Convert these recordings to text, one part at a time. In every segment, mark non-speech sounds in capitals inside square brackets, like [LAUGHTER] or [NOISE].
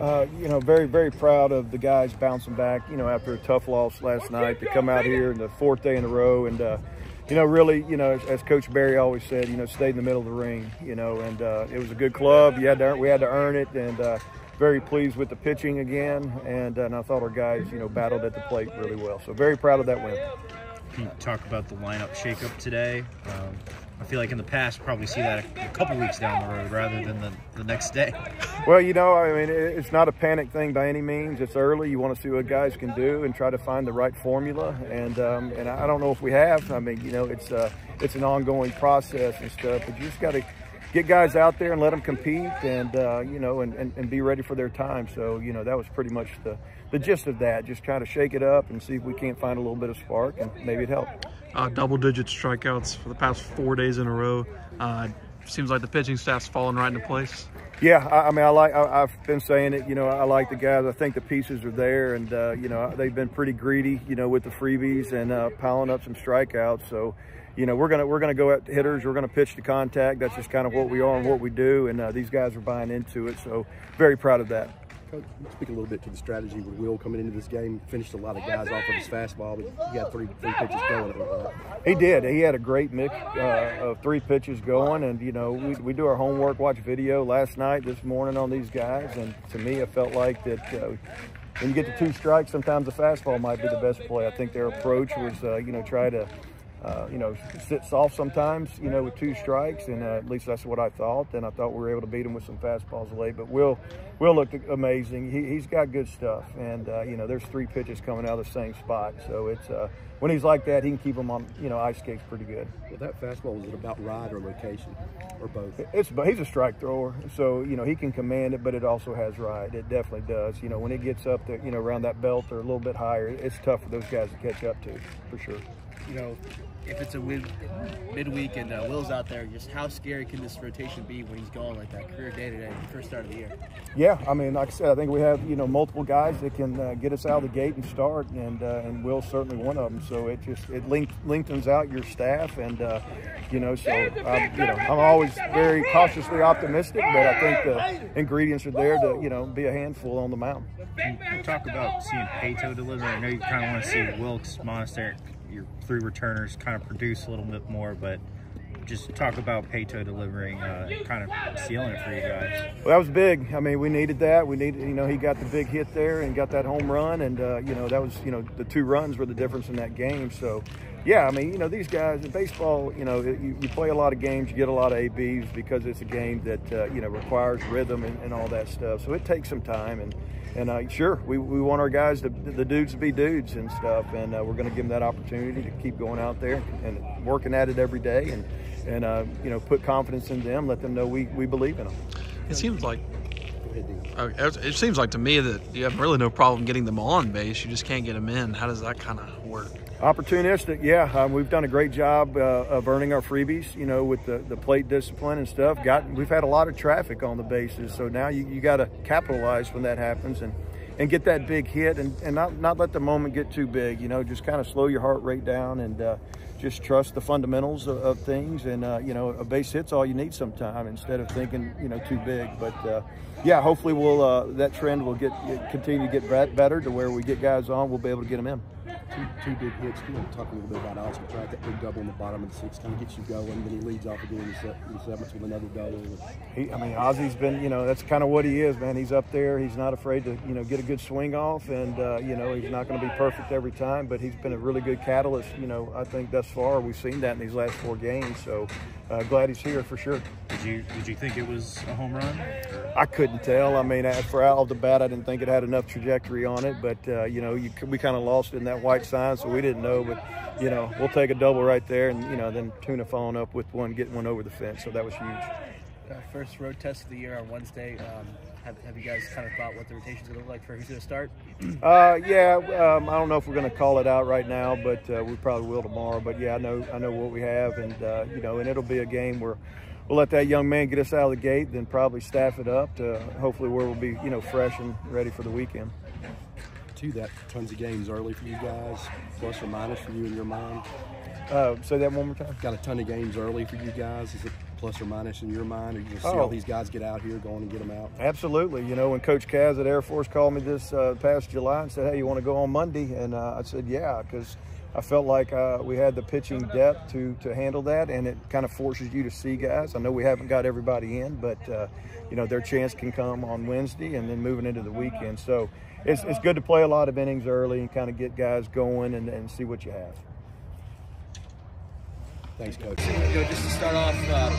Uh, you know, very, very proud of the guys bouncing back, you know, after a tough loss last night to come out here in the fourth day in a row. And, uh, you know, really, you know, as, as, Coach Berry always said, you know, stay in the middle of the ring, you know, and uh, it was a good club. You had to, we had to earn it. And uh, very pleased with the pitching again. And, and I thought our guys, you know, battled at the plate really well. So very proud of that win. Can you talk about the lineup shakeup today? Um, I feel like in the past, probably see that a, a couple weeks down the road rather than the, the next day. [LAUGHS] Well, you know, I mean, it's not a panic thing by any means. It's early. You want to see what guys can do and try to find the right formula. And um, and I don't know if we have. I mean, you know, it's uh, it's an ongoing process and stuff. But you just got to get guys out there and let them compete and, uh, you know, and, and, and, be ready for their time. So, you know, that was pretty much the, the gist of that. Just kind of shake it up and see if we can't find a little bit of spark and maybe it helped. Uh, double digit strikeouts for the past four days in a row. Uh, seems like the pitching staff's falling right into place. Yeah, I, I mean, I like. I, have been saying it. You know, I like the guys. I think the pieces are there, and uh, you know, they've been pretty greedy. You know, with the freebies and uh, piling up some strikeouts. So, you know, we're gonna we're gonna go at hitters. We're gonna pitch to contact. That's just kind of what we are and what we do. And uh, these guys are buying into it. So, very proud of that. Coach, speak a little bit to the strategy with Will coming into this game. Finished a lot of guys off of his fastball, but he got three three pitches going. He did. He had a great mix uh, of three pitches going, and you know we, we do our homework, watch video last night, this morning on these guys, and to me, it felt like that. Uh, when you get to two strikes, sometimes the fastball might be the best play. I think their approach was, uh, you know, try to uh, you know, sit soft sometimes, you know, with two strikes, and uh, at least that's what I thought. And I thought we were able to beat him with some fastballs late. But Will, Will looked amazing. He, has got good stuff, and uh, you know, there's three pitches coming out of the same spot, so it's uh, when he's like that, he can keep them on, you know, ice skates pretty good. Well, that fastball was it about ride or location, or both? It's but he's a strike thrower, so you know he can command it, but it also has ride. It definitely does. You know, when it gets up to you know around that belt or a little bit higher, it's tough for those guys to catch up to, for sure. You know, if it's a mid midweek and uh, Will's out there, just how scary can this rotation be when he's going like that career day to day, first start of the year? Yeah, I mean, like I said, I think we have you know multiple guys that can uh, get us out of the gate and start, and uh, and Will's certainly one of them. So it just it link, lengthens out your staff, and uh, you know, so um, you know, I'm always very cautiously optimistic, but I think the ingredients are there to you know be a handful on the mound. You talk about seeing Paetow deliver. I know you kind of want to see Wilks, Monistere, your three returners kind of produce a little bit more, but just talk about Paetow delivering, uh, kind of sealing it for you guys. Well, that was big. I mean, we needed that. We needed, you know, he got the big hit there and got that home run, and uh, you know that was, you know, the two runs were the difference in that game. So, yeah, I mean, you know, these guys in baseball, you know, you, you play a lot of games, you get a lot of ABs because it's a game that uh, you know requires rhythm and, and all that stuff. So it takes some time and and uh, sure, we, we want our guys, to, the dudes, to be dudes and stuff, and uh, we're going to give them that opportunity to keep going out there and working at it every day, and and uh, you know put confidence in them, let them know we, we believe in them. It seems like. It seems like to me that you have really no problem getting them on base. You just can't get them in. How does that kind of work? Opportunistic, yeah. Um, we've done a great job uh, of earning our freebies, you know, with the, the plate discipline and stuff. Got We've had a lot of traffic on the bases, so now you, you got to capitalize when that happens and, and get that big hit and, and not, not let the moment get too big, you know, just kind of slow your heart rate down and uh, just trust the fundamentals of, of things. And, uh, you know, a base hit's all you need sometime instead of thinking, you know, too big. But, uh, yeah, hopefully we'll uh, that trend will get continue to get better to where we get guys on, we'll be able to get them in two, two big hits. Can you talk a little bit about Oscar Track, that big double in the bottom of the sixth, kind of gets you going, then he leads off again in the, seventh with another double. He, I mean, Ozzy's been, you know, that's kind of what he is, man. He's up there. He's not afraid to, you know, get a good swing off, and uh, you know, he's not going to be perfect every time, but he's been a really good catalyst. You know, I think thus far we've seen that in these last four games. So uh, glad he's here for sure. Did you did you think it was a home run? I couldn't tell. I mean, for out of the bat, I didn't think it had enough trajectory on it, but uh, you know, you, we kind of lost it in that white sign, so we didn't know. But you know, we'll take a double right there, and you know, then Tuna following up with one, getting one over the fence. So that was huge. Uh, first road test of the year on Wednesday. Um, have, have, you guys kind of thought what the rotation's going to look like for who's going to start? [CLEARS THROAT] Uh, yeah, um, I don't know if we're going to call it out right now, but uh, we probably will tomorrow. But yeah, I know I know what we have, and uh, you know, and it'll be a game where we'll let that young man get us out of the gate, then probably staff it up to hopefully where we'll be, you know, fresh and ready for the weekend. To that, tons of games early for you guys, plus or minus for you in your mind. Uh, say that one more time. Got a ton of games early for you guys. Is it plus or minus in your mind, or you just see Oh. all these guys get out here, going and get them out? Absolutely. You know, when Coach Kaz at Air Force called me this uh, past July and said, "Hey, you want to go on Monday?" and uh, I said, "Yeah," because I felt like uh, we had the pitching depth to to handle that, and it kind of forces you to see guys. I know we haven't got everybody in, but uh, you know their chance can come on Wednesday and then moving into the weekend. So it's it's good to play a lot of innings early and kind of get guys going and, and see what you have. Thanks, coach. You know, just to start off, uh,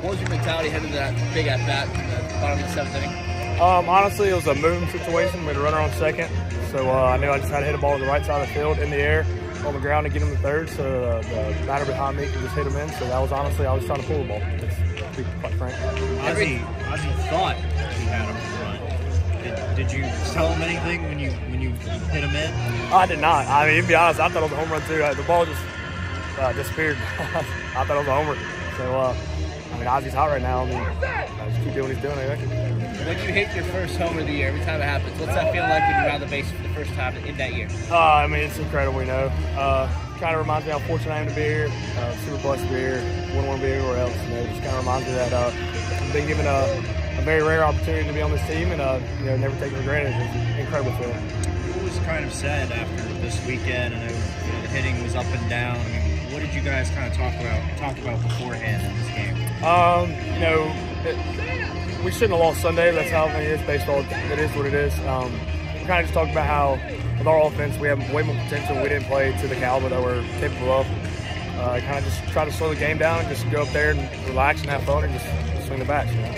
what was your mentality heading to that big at bat at the bottom of the seventh inning? Um, honestly, it was a moving situation. We had a runner on second, so uh, I knew I just had to hit a ball to the right side of the field in the air on the ground to get him to third, so uh, the batter behind me could just hit him in. So that was honestly, I was trying to pull the ball. Just to be quite frank. Ozzy, Ozzy thought he had him run. Did, did you tell him anything when you when you hit him in? I did not. I mean, to be honest, I thought it was a home run too. Uh, The ball just uh, disappeared. [LAUGHS] I thought it was a homer. So, uh, mean, Ozzy's hot right now. I mean, I just keep doing what he's doing. I think. When you hit your first homer of the year, every time it happens, what's that feel like when you're on the base for the first time in that year? Uh, I mean, it's incredible, you know. Uh, kind of reminds me how fortunate I am to be here. Uh, super blessed to be here. Wouldn't want to be anywhere else. You know, just kind of reminds me that uh, I've been given a, a very rare opportunity to be on this team and, uh, you know, never taken for granted. It's an incredible feeling. What was kind of said after this weekend? I know, you know the hitting was up and down. I mean, did you guys kind of talk about talk about beforehand in this game? Um, you know, it, we shouldn't have lost Sunday. That's how I mean, it's baseball. It is what it is. Um, we kind of just talked about how with our offense we have way more potential. We didn't play to the caliber that we're capable of. Uh, kind of just try to slow the game down and just go up there and relax and have fun and just swing the bats. You know?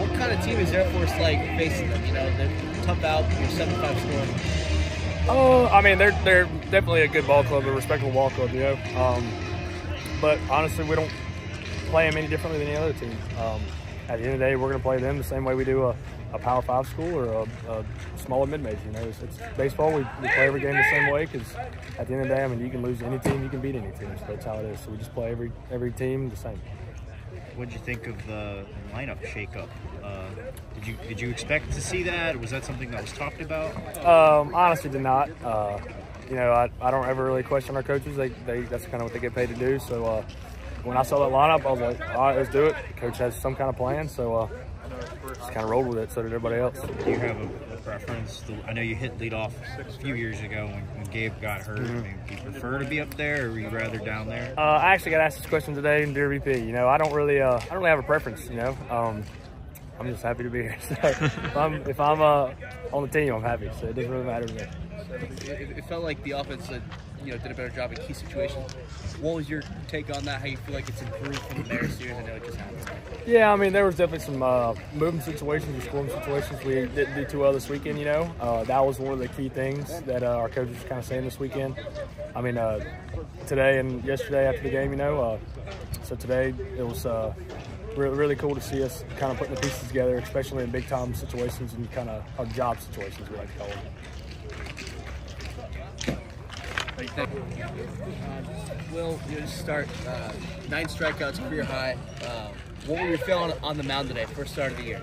What kind of team is Air Force like facing them? You know, they're tough out, you're 7-5 scoring. Oh, I mean, they're they're definitely a good ball club, a respectable ball club, you know. Um, but honestly, we don't play them any differently than any other team. Um, at the end of the day, we're going to play them the same way we do a, a Power Five school or a, a smaller mid major. You know, it's, it's baseball. We, we play every game the same way because at the end of the day, I mean, you can lose any team, you can beat any team. So that's how it is. So we just play every every team the same. What did you think of the lineup shakeup? Uh, did you did you expect to see that? Was that something that was talked about? Um, honestly, did not. Uh, you know, I, I don't ever really question our coaches. They, they that's kind of what they get paid to do. So uh, when I saw that lineup, I was like, all right, let's do it. Coach has some kind of plan, so uh, just kind of rolled with it. So did everybody else. Do you have a, a preference? I know you hit lead off a few years ago when, when Gabe got hurt. I mean, do you prefer to be up there, or were you rather down there? Uh, I actually got asked this question today in Deer VP. You know, I don't really, uh, I don't really have a preference. You know, um, I'm just happy to be here. [LAUGHS] So if I'm, if I'm uh, on the team, I'm happy. So it doesn't really matter to me. It, it felt like the offense uh, you know, did a better job in key situations. What was your take on that? How you feel like it's improved from the Bears series? I know it just happened. Yeah, I mean, there was definitely some uh, movement situations and scoring situations we didn't do too well this weekend, you know. Uh, that was one of the key things that uh, our coaches were kind of saying this weekend. I mean, uh, today and yesterday after the game, you know. Uh, so today it was uh, really, really cool to see us kind of putting the pieces together, especially in big time situations and kind of our job situations, we like to call them. Uh, Will, you just start uh, nine strikeouts, career high. Uh, what were you feeling on the mound today, first start of the year?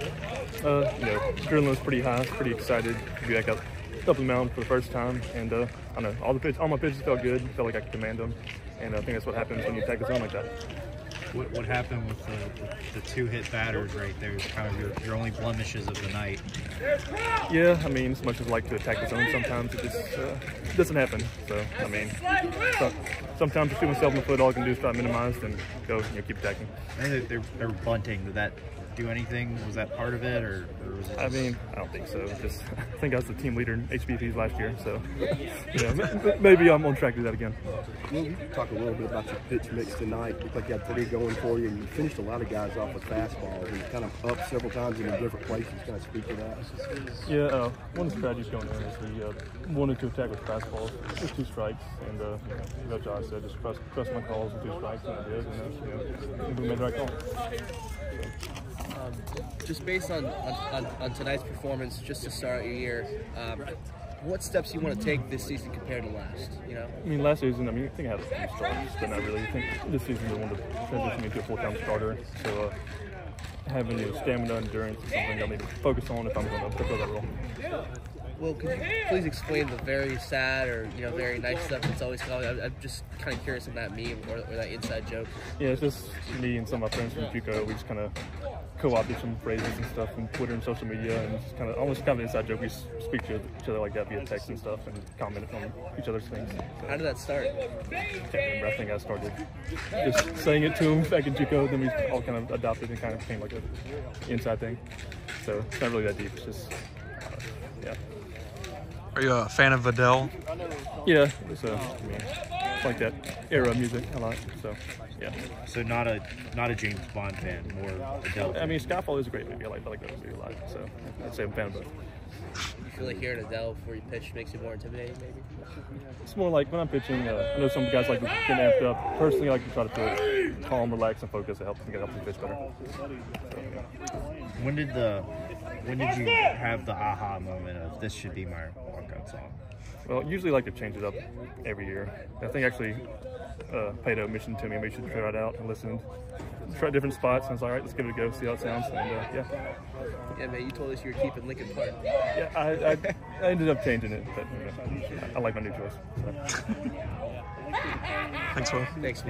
Uh, you know, adrenaline was pretty high. Pretty excited to be back up, up the mound for the first time, and uh, I know all the pitch, all my pitches felt good. Felt like I could command them, and I think that's what happens when you attack the zone like that. What, what happened with the, the, the two hit batters right there is kind of your, your only blemishes of the night. Yeah, I mean, as much as I like to attack the zone, sometimes it just uh, doesn't happen. So I mean, so, sometimes just shoot myself in the foot. All I can do is try to minimize and go, you know, keep attacking. I know they're, they're bunting. That do anything? Was that part of it, or, or was it? Just... I mean, I don't think so. Just I think I was the team leader in HBPs last year, so you know, maybe I'm on track to do that again. Will you talk a little bit about your pitch mix tonight? Looked like you had three going for you, and you finished a lot of guys off with fastballs and kind of up several times in different places. Kind of speak to that. Yeah, uh, one of the strategies going in is we uh, wanted to attack with fastballs with two strikes, and uh, you know, Josh said just trust, trust my calls with two strikes, and I did, and uh, you know, I we made the right call. Um, just based on, on, on, on tonight's performance, just to start your year, um, what steps you want to take this season compared to last? You know, I mean, last season, I mean, I think I had a few starts, but not really. I think this season we wanted to transition into a full-time starter, so uh, having you know, stamina, endurance is something I need to focus on if I'm going to fulfill that role. Well, could you please explain the very sad or you know very nice stuff that's always coming? I'm, I'm just kind of curious on that meme or, or that inside joke. Yeah, it's just me and some of my friends from JUCO. We just kind of co-opted some phrases and stuff from Twitter and social media, and just kind of almost kind of an inside joke. We speak to each other like that via text and stuff, and comment on each other's things. So, How did that start? can't remember. I think I started just saying it to him back in JUCO. Then we all kind of adopted and kind of became like an inside thing. So it's not really that deep. It's just. Are you a fan of Adele? Yeah, it's uh, I mean, it's like that era of music a lot. So, yeah. So not a not a James Bond fan, more Adele. I mean, Skyfall is a great movie. I like, I like that movie a lot. So, I'd say I'm a fan of both. You feel like hearing Adele before you pitch makes you more intimidating, maybe? It's more like when I'm pitching. Uh, I know some guys like to get amped up. Personally, I like to try to feel calm, relax, and focus. It helps me get helps me pitch better. So, yeah. When did the when did you have the aha moment of this should be my walkout song? Well, usually I like to change it up every year. I think actually uh, Paetow mentioned to me, we should try it out and listen. Try different spots, and I was like, all right, let's give it a go, see how it sounds. And uh, yeah, Yeah, man, you told us you were keeping Linkin Park. yeah, I, I, I ended up changing it, but you know, I like my new choice. So. Thanks, [LAUGHS] Will. Thanks, man.